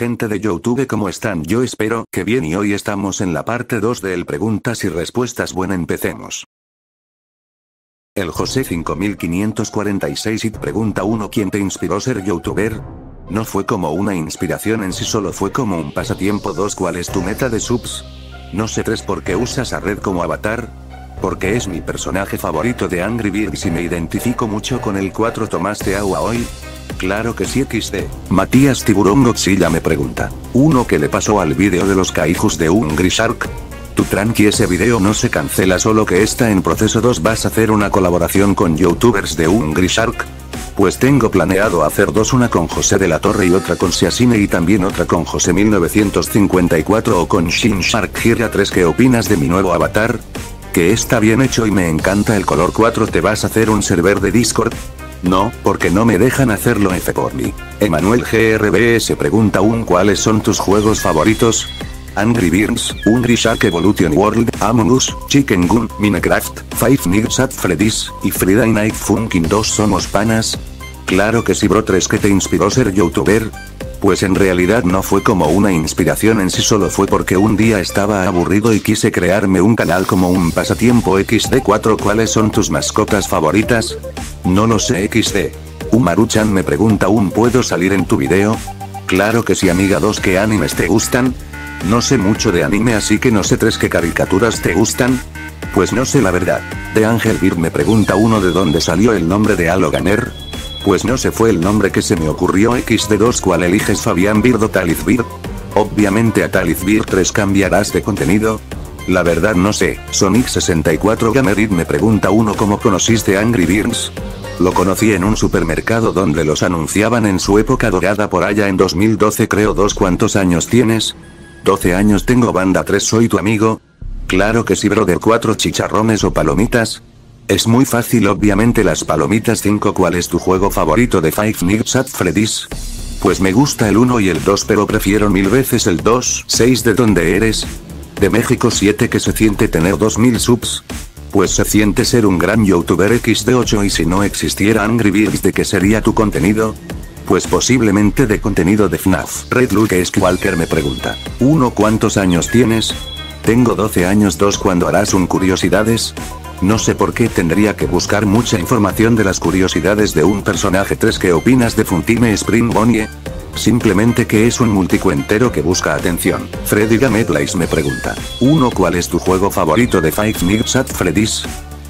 gente de YouTube ¿cómo están? Yo espero que bien y hoy estamos en la parte 2 de el preguntas y respuestas bueno empecemos. El José 5546 y pregunta 1 ¿Quién te inspiró ser youtuber? No fue como una inspiración en sí solo fue como un pasatiempo 2 ¿Cuál es tu meta de subs? No sé 3 ¿Por qué usas a Red como avatar? Porque es mi personaje favorito de Angry Birds y me identifico mucho con el 4 ¿Tomaste agua hoy? Claro que sí XD. Matías Tiburón Godzilla me pregunta. ¿Uno que le pasó al vídeo de los caijus de Hungry Shark? Tu tranqui ese video no se cancela solo que está en proceso 2 vas a hacer una colaboración con youtubers de Hungry Shark. Pues tengo planeado hacer dos una con José de la Torre y otra con Siasine y también otra con José 1954 o con Shin Shark Gira 3 ¿Qué opinas de mi nuevo avatar? Que está bien hecho y me encanta el color 4 ¿Te vas a hacer un server de Discord? No, porque no me dejan hacerlo F por mí. Emanuel GRBS pregunta aún cuáles son tus juegos favoritos. Angry Birds, Hungry Shark Evolution World, Among Us, Chicken Gun, Minecraft, Five Nights at Freddy's, y Friday Night Funkin' 2 somos panas. Claro que sí bro 3 que te inspiró ser youtuber. Pues en realidad no fue como una inspiración en sí solo fue porque un día estaba aburrido y quise crearme un canal como un pasatiempo XD4 ¿Cuáles son tus mascotas favoritas? No lo sé XD. Umaruchan me pregunta ¿un puedo salir en tu video? Claro que sí amiga 2 ¿qué animes te gustan? No sé mucho de anime así que no sé tres qué caricaturas te gustan. Pues no sé la verdad. De Ángel Beer me pregunta uno de dónde salió el nombre de Aloganer. Pues no se fue el nombre que se me ocurrió XD2 ¿Cuál eliges Fabián Bird o Talith Bird? Obviamente a Talith Bird 3 cambiarás de contenido. La verdad no sé, Sonic64 Gamerit me pregunta uno cómo conociste Angry Birds. Lo conocí en un supermercado donde los anunciaban en su época dorada por allá en 2012 creo dos ¿Cuántos años tienes? 12 años tengo banda 3 soy tu amigo. Claro que sí brother 4 chicharrones o palomitas. Es muy fácil obviamente las palomitas 5 ¿Cuál es tu juego favorito de Five Nights at Freddy's? Pues me gusta el 1 y el 2 pero prefiero mil veces el 2. 6 ¿De dónde eres? De México 7 que se siente tener 2000 subs. Pues se siente ser un gran youtuber XD8 y si no existiera Angry Birds de qué sería tu contenido? Pues posiblemente de contenido de FNAF. Red Luke es Walker me pregunta. 1 ¿Cuántos años tienes? Tengo 12 años 2 ¿Cuándo harás un curiosidades? No sé por qué tendría que buscar mucha información de las curiosidades de un personaje 3 ¿Qué opinas de Funtime Spring Bonnie? Simplemente que es un multicuentero que busca atención. Freddy Gameplays me pregunta. 1 ¿Cuál es tu juego favorito de Five Nights at Freddy's?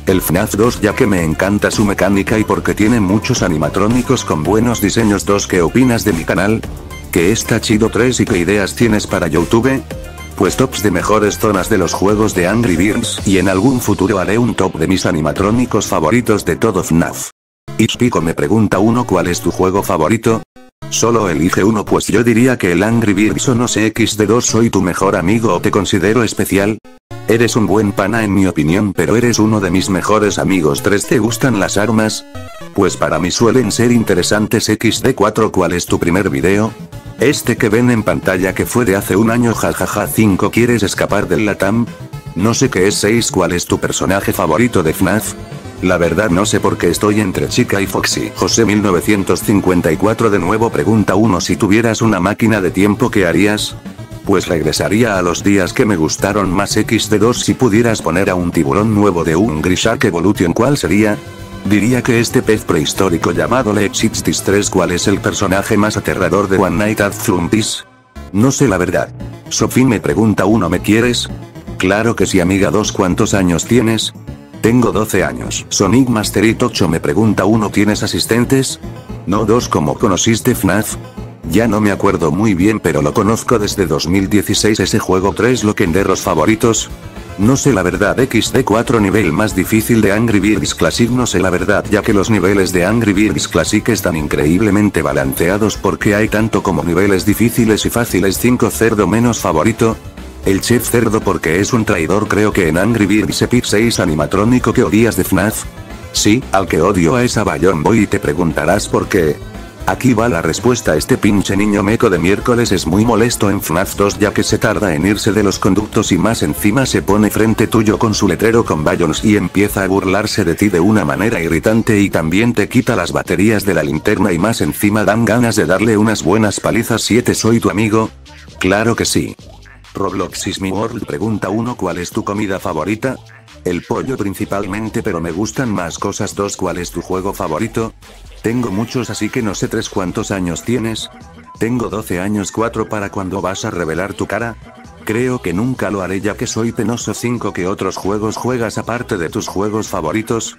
El FNAF 2 ya que me encanta su mecánica y porque tiene muchos animatrónicos con buenos diseños 2 ¿Qué opinas de mi canal? Que está chido 3 y qué ideas tienes para YouTube? Pues tops de mejores zonas de los juegos de Angry Birds y en algún futuro haré un top de mis animatrónicos favoritos de todo FNAF. Pico me pregunta uno ¿cuál es tu juego favorito? Solo elige uno pues yo diría que el Angry Birds o no sé XD2 soy tu mejor amigo o te considero especial. Eres un buen pana en mi opinión pero eres uno de mis mejores amigos 3 ¿Te gustan las armas? Pues para mí suelen ser interesantes XD4 ¿Cuál es tu primer video? Este que ven en pantalla que fue de hace un año jajaja 5 ¿Quieres escapar del Latam? No sé qué es 6 ¿Cuál es tu personaje favorito de FNAF? La verdad no sé por qué estoy entre Chica y Foxy. José 1954 de nuevo pregunta uno si tuvieras una máquina de tiempo ¿qué harías? Pues regresaría a los días que me gustaron más XD2 si pudieras poner a un tiburón nuevo de un Shark Evolution ¿cuál sería? Diría que este pez prehistórico llamado Lexixtis 3 ¿Cuál es el personaje más aterrador de One Night at Flumpis? No sé la verdad. Sophie me pregunta uno ¿me quieres? Claro que sí amiga 2 ¿cuántos años tienes? Tengo 12 años. Sonic Masterit 8 me pregunta uno ¿tienes asistentes? No dos ¿cómo conociste FNAF? Ya no me acuerdo muy bien pero lo conozco desde 2016 ese juego 3 loquenderos favoritos. No sé la verdad XD4 nivel más difícil de Angry Birds Classic no sé la verdad ya que los niveles de Angry Birds Classic están increíblemente balanceados porque hay tanto como niveles difíciles y fáciles 5 cerdo menos favorito. El chef cerdo porque es un traidor creo que en Angry Birds Epic 6 animatrónico que odias de FNAF. Sí, al que odio a esa Bayon Boy y te preguntarás por qué. Aquí va la respuesta este pinche niño meco de miércoles es muy molesto en FNAF 2 ya que se tarda en irse de los conductos y más encima se pone frente tuyo con su letrero con Bayons y empieza a burlarse de ti de una manera irritante y también te quita las baterías de la linterna y más encima dan ganas de darle unas buenas palizas 7 soy tu amigo. Claro que sí. Roblox is mi world pregunta 1 ¿Cuál es tu comida favorita? El pollo principalmente pero me gustan más cosas 2 ¿Cuál es tu juego favorito? Tengo muchos así que no sé 3 cuántos años tienes. Tengo 12 años 4 para cuando vas a revelar tu cara. Creo que nunca lo haré ya que soy penoso 5 ¿Qué otros juegos juegas aparte de tus juegos favoritos?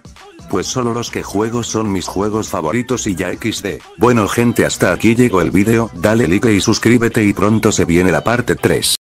Pues solo los que juego son mis juegos favoritos y ya XD. Bueno gente hasta aquí llegó el vídeo, dale like y suscríbete y pronto se viene la parte 3.